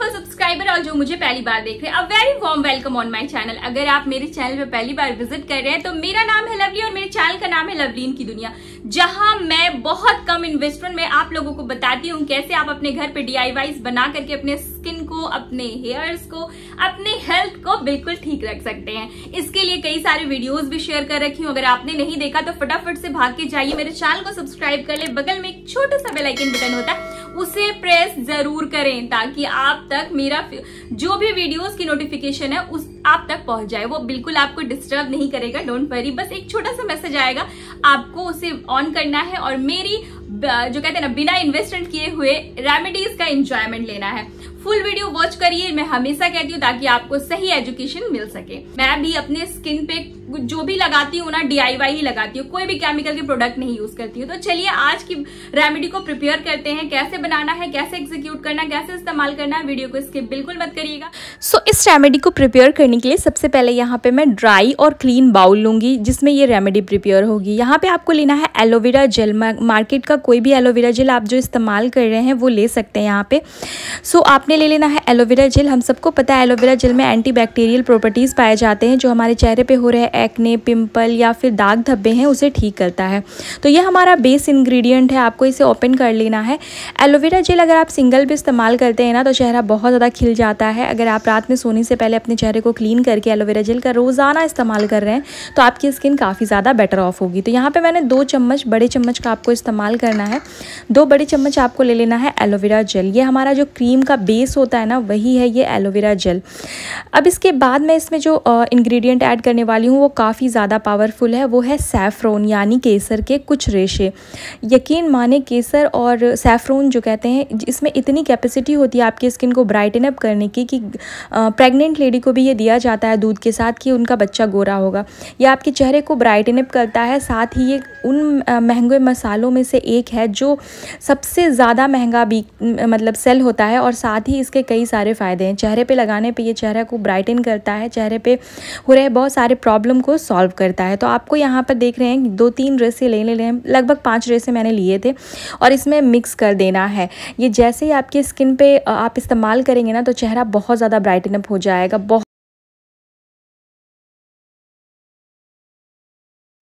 Beautiful subscriber और जो मुझे पहली बार देख रहे हैं a very warm welcome on my channel अगर आप मेरे चैनल पे पहली बार विज़िट कर रहे हैं तो मेरा नाम है लवली और मेरे चैनल का नाम है लवलीन की दुनिया, जहाँ मैं बहुत कम इन्वेस्टमेंट में आप लोगों को बताती हूँ कैसे आप अपने घर पे डी बना करके अपने स्किन को, अपने हेयर्स को, अपने हेल्थ को बिल्कुल ठीक रख सकते हैं। इसके लिए कई सारे वीडियोस भी शेयर कर रखी हूँ। अगर आपने नहीं देखा तो फटाफट से भाग के जाइए, मेरे चैनल को सब्सक्राइब कर ले। बगल में एक छोटा सा बेलाइकन बटन होता है उसे प्रेस ज़रूर करें ताकि आप तक मेरा जो भी वीडियोस की नोटिफिकेशन है, उस आप तक पहुँच जाए। वो बिल्कुल आपको डिस्टर्ब नहीं करेगा डोंट वरी बस एक छोटा सा मैसेज आएगा, आपको उसे ऑन करना है और मेरी जो कहते हैं ना, बिना इन्वेस्टमेंट किए हुए रेमेडीज का इंजॉयमेंट लेना है। फुल वीडियो वॉच करिए, मैं हमेशा कहती हूँ ताकि आपको सही एजुकेशन मिल सके। मैं भी अपने स्किन पे जो भी लगाती हूँ ना डीआईवाई ही लगाती हूँ कोई भी केमिकल के प्रोडक्ट नहीं यूज़ करती हूँ। तो चलिए आज की रेमेडी को प्रिपेयर करते हैं कैसे बनाना है कैसे एग्जीक्यूट करना कैसे इस्तेमाल करना है वीडियो को स्किप बिल्कुल मत करिएगा। सो so, इस रेमेडी को प्रिपेयर करने के लिए सबसे पहले यहाँ पे मैं ड्राई और क्लीन बाउल लूँगी जिसमें ये रेमेडी प्रिपेयर होगी। यहाँ पे आपको लेना है एलोवेरा जेल मार्केट का कोई भी एलोवेरा जेल आप जो इस्तेमाल कर रहे हैं वो ले सकते हैं यहाँ पे। सो so, आपने ले लेना है एलोवेरा जेल हम सबको पता है एलोवेरा जेल में एंटी बैक्टीरियल प्रॉपर्टीज़ पाए जाते हैं जो हमारे चेहरे पे हो रहे हैं एक्ने पिंपल या फिर दाग धब्बे हैं, उसे ठीक करता है। तो ये हमारा बेस इंग्रेडिएंट है, आपको इसे ओपन कर लेना है। एलोवेरा जेल अगर आप सिंगल भी इस्तेमाल करते हैं ना तो चेहरा बहुत ज़्यादा खिल जाता है। अगर आप रात में सोने से पहले अपने चेहरे को क्लीन करके एलोवेरा जेल का रोज़ाना इस्तेमाल कर रहे हैं तो आपकी स्किन काफ़ी ज़्यादा बेटर ऑफ़ होगी। तो यहाँ पर मैंने दो चम्मच, बड़े चम्मच का आपको इस्तेमाल करना है। दो बड़े चम्मच आपको ले लेना है एलोवेरा जेल ये हमारा जो क्रीम का बेस होता है ना, वही है ये एलोवेरा जेल अब इसके बाद मैं इसमें जो इंग्रेडिएंट ऐड करने वाली हूँ, वो काफ़ी ज़्यादा पावरफुल है, वो है सैफ़्रोन यानी केसर के कुछ रेशे। यकीन माने केसर और सैफ़्रोन जो कहते हैं, इसमें इतनी कैपेसिटी होती है आपकी स्किन को ब्राइटन अप करने की कि प्रेग्नेंट लेडी को भी ये दिया जाता है दूध के साथ कि उनका बच्चा गोरा होगा। ये आपके चेहरे को ब्राइटन अप करता है, साथ ही ये उन महँगे मसालों में से एक है जो सबसे ज़्यादा महँगा भी मतलब सेल होता है और साथ ही इसके कई सारे फ़ायदे हैं। चेहरे पे लगाने पे ये चेहरे को ब्राइटन करता है, चेहरे पे हो रहे बहुत सारे प्रॉब्लम को सॉल्व करता है। तो आपको यहाँ पर देख रहे हैं दो तीन रेसे ले ले हैं। लगभग पाँच रेसे मैंने लिए थे और इसमें मिक्स कर देना है। ये जैसे ही आपकी स्किन पे आप इस्तेमाल करेंगे ना तो चेहरा बहुत ज़्यादा ब्राइटन अप हो जाएगा, बहुत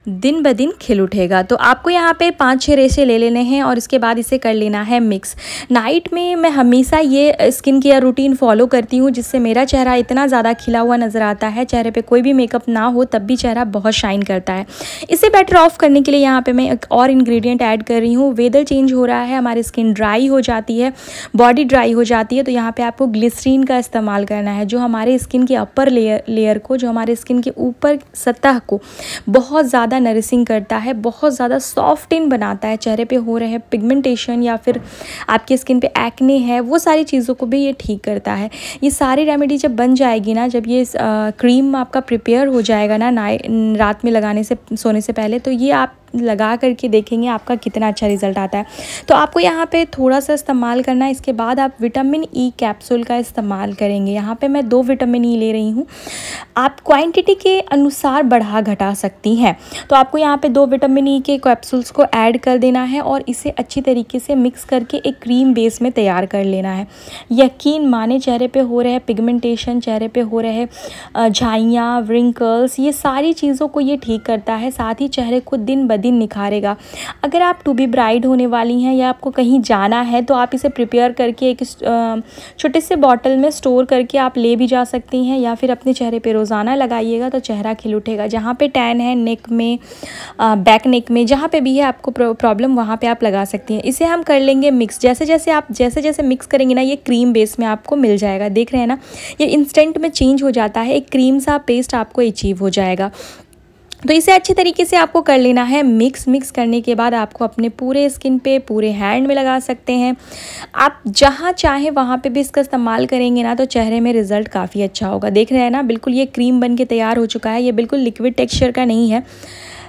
दिन ब दिन खिल उठेगा। तो आपको यहाँ पे पाँच छः रेशे ले लेने हैं और इसके बाद इसे कर लेना है मिक्स नाइट में मैं हमेशा ये स्किन केयर रूटीन फॉलो करती हूँ, जिससे मेरा चेहरा इतना ज़्यादा खिला हुआ नज़र आता है। चेहरे पे कोई भी मेकअप ना हो, तब भी चेहरा बहुत शाइन करता है। इसे बेटर ऑफ़ करने के लिए यहाँ पर मैं एक और इन्ग्रीडियंट ऐड कर रही हूँ। वेदर चेंज हो रहा है, हमारी स्किन ड्राई हो जाती है बॉडी ड्राई हो जाती है तो यहाँ पर आपको ग्लिसरीन का इस्तेमाल करना है, जो हमारे स्किन के अपर लेयर लेयर को, जो हमारे स्किन के ऊपर सतह को बहुत ज़्यादा ज़्यादा नरिसिंग करता है, बहुत ज़्यादा सॉफ्ट इन बनाता है, चेहरे पे हो रहे पिगमेंटेशन या फिर आपकी स्किन पे एक्ने है, वो सारी चीज़ों को भी ये ठीक करता है। ये सारी रेमेडी जब बन जाएगी ना, जब ये क्रीम आपका प्रिपेयर हो जाएगा ना रात में लगाने से, सोने से पहले तो ये आप लगा करके देखेंगे आपका कितना अच्छा रिज़ल्ट आता है। तो आपको यहाँ पे थोड़ा सा इस्तेमाल करना है। इसके बाद आप विटामिन ई कैप्सूल का इस्तेमाल करेंगे। यहाँ पे मैं दो विटामिन ई ले रही हूँ। आप क्वांटिटी के अनुसार बढ़ा घटा सकती हैं। तो आपको यहाँ पे दो विटामिन ई के कैप्सूल्स को ऐड कर देना है और इसे अच्छी तरीके से मिक्स करके एक क्रीम बेस में तैयार कर लेना है। यकीन माने चेहरे पर हो रहे पिगमेंटेशन चेहरे पर हो रहे झाइयाँ व्रिंकल्स ये सारी चीज़ों को ये ठीक करता है। साथ ही चेहरे को दिन दिन निखारेगा। अगर आप टू बी ब्राइड होने वाली हैं या आपको कहीं जाना है तो आप इसे प्रिपेयर करके एक छोटे से बॉटल में स्टोर करके आप ले भी जा सकती हैं या फिर अपने चेहरे पर रोज़ाना लगाइएगा तो चेहरा खिल उठेगा। जहाँ पर टैन है नेक में बैक नेक में, जहाँ पर भी है आपको प्रॉब्लम वहाँ पर आप लगा सकती हैं। इसे हम कर लेंगे मिक्स जैसे जैसे आप जैसे जैसे मिक्स करेंगे ना, ये क्रीम बेस में आपको मिल जाएगा। देख रहे हैं ना, ये इंस्टेंट में चेंज हो जाता है, एक क्रीम सा पेस्ट आपको अचीव हो जाएगा। तो इसे अच्छे तरीके से आपको कर लेना है। मिक्स मिक्स करने के बाद आपको अपने पूरे स्किन पे, पूरे हैंड में लगा सकते हैं। आप जहाँ चाहें वहाँ पे भी इसका इस्तेमाल करेंगे ना तो चेहरे में रिज़ल्ट काफ़ी अच्छा होगा। देख रहे हैं ना, बिल्कुल ये क्रीम बन के तैयार हो चुका है। ये बिल्कुल लिक्विड टेक्सचर का नहीं है।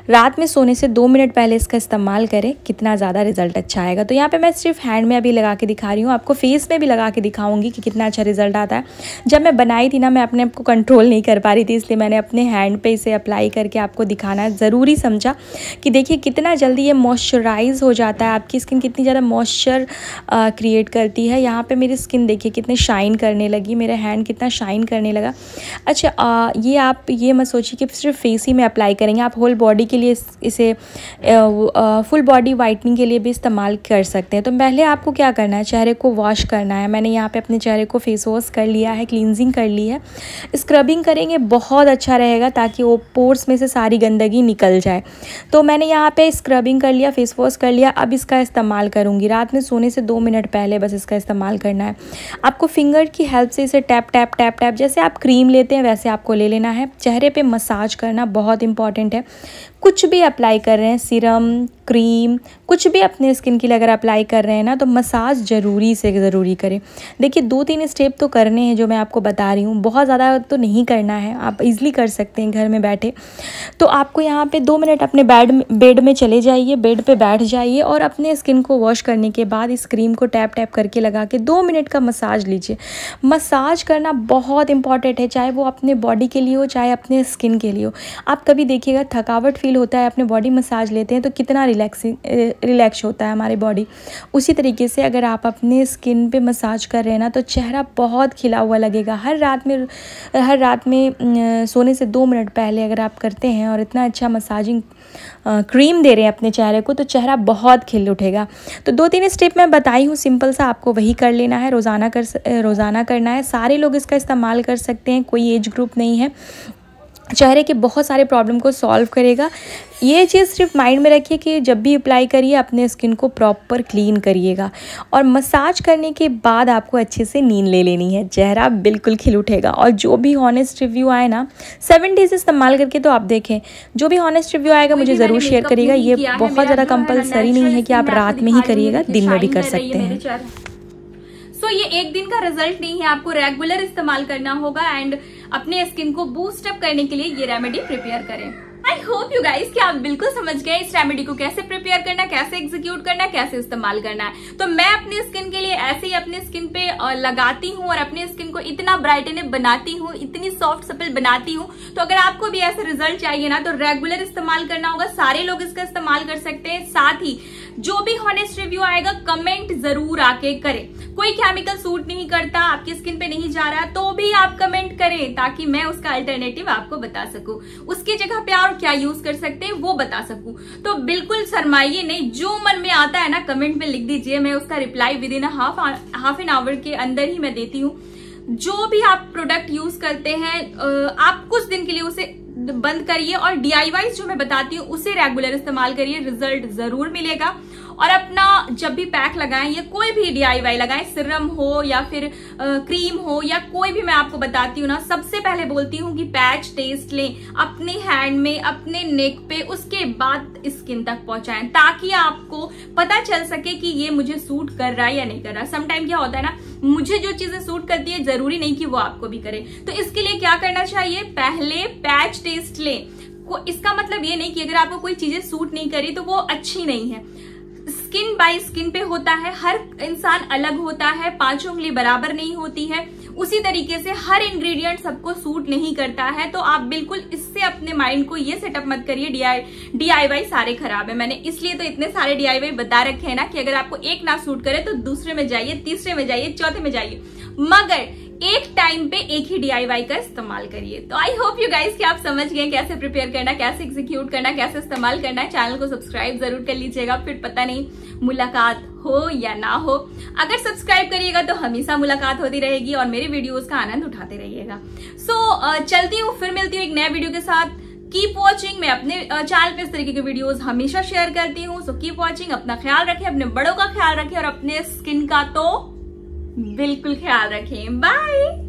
रात में सोने से दो मिनट पहले इसका इस्तेमाल करें, कितना ज़्यादा रिज़ल्ट अच्छा आएगा। तो यहाँ पे मैं सिर्फ़ हैंड में अभी लगा के दिखा रही हूँ, आपको फेस में भी लगा के दिखाऊँगी कि कितना अच्छा रिज़ल्ट आता है। जब मैं बनाई थी ना, मैं अपने आप को कंट्रोल नहीं कर पा रही थी, इसलिए मैंने अपने हैंड पर इसे अप्लाई करके आपको दिखाना ज़रूरी समझा कि देखिए, कितना जल्दी ये मॉइस्चराइज हो जाता है, आपकी स्किन कितनी ज़्यादा मॉइस्चर क्रिएट करती है। यहाँ पर मेरी स्किन देखिए, कितने शाइन करने लगी, मेरा हैंड कितना शाइन करने लगा। अच्छा ये आप, ये मत सोचिए कि सिर्फ़ फेस ही में अप्लाई करेंगे, आप होल बॉडी के लिए इसे फुल बॉडी वाइटनिंग के लिए भी इस्तेमाल कर सकते हैं। तो पहले आपको क्या करना है? चेहरे को वॉश करना है। मैंने यहाँ पे अपने चेहरे को फेस वॉश कर लिया है क्लिनजिंग कर ली है। स्क्रबिंग करेंगे, बहुत अच्छा रहेगा ताकि वो पोर्स में से सारी गंदगी निकल जाए। तो मैंने यहाँ पे स्क्रबिंग कर लिया फेस वॉश कर लिया। अब इसका इस्तेमाल करूँगी। रात में सोने से दो मिनट पहले बस इसका इस्तेमाल करना है। आपको फिंगर की हेल्प से इसे टैप टैप टैप टैप जैसे आप क्रीम लेते हैं, वैसे आपको ले लेना है। चेहरे पे मसाज करना बहुत इंपॉर्टेंट है। कुछ भी अप्लाई कर रहे हैं सीरम क्रीम कुछ भी अपने स्किन के लिए अगर अप्लाई कर रहे हैं ना तो मसाज ज़रूरी से ज़रूरी करें। देखिए दो तीन स्टेप तो करने हैं जो मैं आपको बता रही हूँ। बहुत ज़्यादा तो नहीं करना है, आप इजीली कर सकते हैं घर में बैठे। तो आपको यहाँ पे दो मिनट अपने बेड बेड में चले जाइए बेड पे बैठ जाइए और अपने स्किन को वॉश करने के बाद इस क्रीम को टैप टैप करके लगा के दो मिनट का मसाज लीजिए। मसाज करना बहुत इंपॉर्टेंट है, चाहे वो अपने बॉडी के लिए हो, चाहे अपने स्किन के लिए हो। आप कभी देखिएगा, थकावट फील होता है, अपने बॉडी मसाज लेते हैं तो कितना रिलैक्सिंग रिलैक्स होता है हमारी बॉडी उसी तरीके से अगर आप अपने स्किन पे मसाज कर रहे हैं ना तो चेहरा बहुत खिला हुआ लगेगा। हर रात में, हर रात में सोने से दो मिनट पहले अगर आप करते हैं और इतना अच्छा मसाजिंग क्रीम दे रहे हैं अपने चेहरे को तो चेहरा बहुत खिल उठेगा। तो दो तीन स्टेप मैं बताई हूँ सिंपल सा आपको वही कर लेना है, रोज़ाना कर रोज़ाना करना है। सारे लोग इसका इस्तेमाल कर सकते हैं, कोई एज ग्रुप नहीं है। चेहरे के बहुत सारे प्रॉब्लम को सॉल्व करेगा। ये चीज़ सिर्फ़ माइंड में रखिए कि जब भी अप्लाई करिए अपने स्किन को प्रॉपर क्लीन करिएगा। और मसाज करने के बाद आपको अच्छे से नींद ले लेनी है। चेहरा बिल्कुल खिल उठेगा। और जो भी हॉनेस्ट रिव्यू आए ना सेवन डेज़ इस्तेमाल करके तो आप देखें। जो भी हॉनेस्ट रिव्यू आएगा मुझे ज़रूर शेयर करिएगा। ये बहुत ज़्यादा कंपलसरी नहीं है कि आप रात में ही करिएगा दिन में भी कर सकते हैं। सो ये एक दिन का रिज़ल्ट नहीं है। आपको रेगुलर इस्तेमाल करना होगा एंड अपने स्किन को बूस्ट अप करने के लिए ये रेमेडी प्रिपेयर करें। आई होप यू गाइस कि आप बिल्कुल समझ गए इस रेमेडी को कैसे प्रिपेयर करना, कैसे एग्जीक्यूट करना, कैसे इस्तेमाल करना है। तो मैं अपनी स्किन के लिए ऐसे ही अपने स्किन पे लगाती हूँ और अपने स्किन को इतना ब्राइटन बनाती हूँ, इतनी सॉफ्ट सपल बनाती हूँ। तो अगर आपको भी ऐसे रिज़ल्ट चाहिए ना तो रेगुलर इस्तेमाल करना होगा, सारे लोग इसका इस्तेमाल कर सकते हैं। साथ ही जो भी हॉनेस्ट रिव्यू आएगा कमेंट ज़रूर आके करें। कोई केमिकल सूट नहीं करता, आपकी स्किन पे नहीं जा रहा तो भी आप कमेंट करें, ताकि मैं उसका अल्टरनेटिव आपको बता सकूँ। उसकी जगह पे और क्या यूज़ कर सकते हैं, वो बता सकूँ। तो बिल्कुल शरमाइए नहीं, जो मन में आता है ना कमेंट में लिख दीजिए। मैं उसका reply with in half half an hour के अंदर ही मैं देती हूँ। जो भी आप प्रोडक्ट यूज़ करते हैं आप कुछ दिन के लिए उसे बंद करिए और डीआईवाई जो मैं बताती हूँ, उसे रेगुलर इस्तेमाल करिए रिज़ल्ट ज़रूर मिलेगा। और अपना जब भी पैक लगाएँ या कोई भी डीआईवाई लगाएँ सिरम हो या फिर आ, क्रीम हो या कोई भी मैं आपको बताती हूँ ना सबसे पहले बोलती हूँ कि पैच टेस्ट लें अपने हैंड में अपने नेक पे उसके बाद स्किन तक पहुंचाएँ ताकि आपको पता चल सके कि ये मुझे सूट कर रहा है या नहीं कर रहा। समटाइम क्या होता है ना मुझे जो चीज़ें सूट करती है ज़रूरी नहीं कि वो आपको भी करे। तो इसके लिए क्या करना चाहिए? पहले पैच टेस्ट लें। इसका मतलब ये नहीं कि अगर आपको कोई चीज़ें सूट नहीं करी तो वो अच्छी नहीं है। स्किन बाय स्किन पे होता है, हर इंसान अलग होता है, पाँचों उंगली बराबर नहीं होती है, उसी तरीके से हर इंग्रेडिएंट सबको सूट नहीं करता है तो आप बिल्कुल इससे अपने माइंड को ये सेटअप मत करिए डीआईवाई सारे खराब है। मैंने इसलिए तो इतने सारे डीआईवाई बता रखे हैं ना कि अगर आपको एक ना सूट करे तो दूसरे में जाइए, तीसरे में जाइए, चौथे में जाइए। मगर एक टाइम पे एक ही डीआईवाई का इस्तेमाल करिए। तो आई होप यू गाइस कि आप समझ गए कैसे प्रिपेयर करना कैसे एग्जीक्यूट करना कैसे इस्तेमाल करना। है चैनल को सब्सक्राइब ज़रूर कर लीजिएगा फिर पता नहीं मुलाकात हो या ना हो। अगर सब्सक्राइब करिएगा तो हमेशा मुलाकात होती रहेगी और मेरे वीडियोस का आनंद उठाते रहिएगा। सो so, चलती हूँ फिर मिलती हूँ एक नए वीडियो के साथ। कीप वॉचिंग मैं अपने चैनल पे इस तरीके के वीडियोस हमेशा शेयर करती हूँ। सो कीप वॉचिंग अपना ख्याल रखें अपने बड़ों का ख्याल रखें और अपने स्किन का तो बिल्कुल ख्याल रखें। बाय।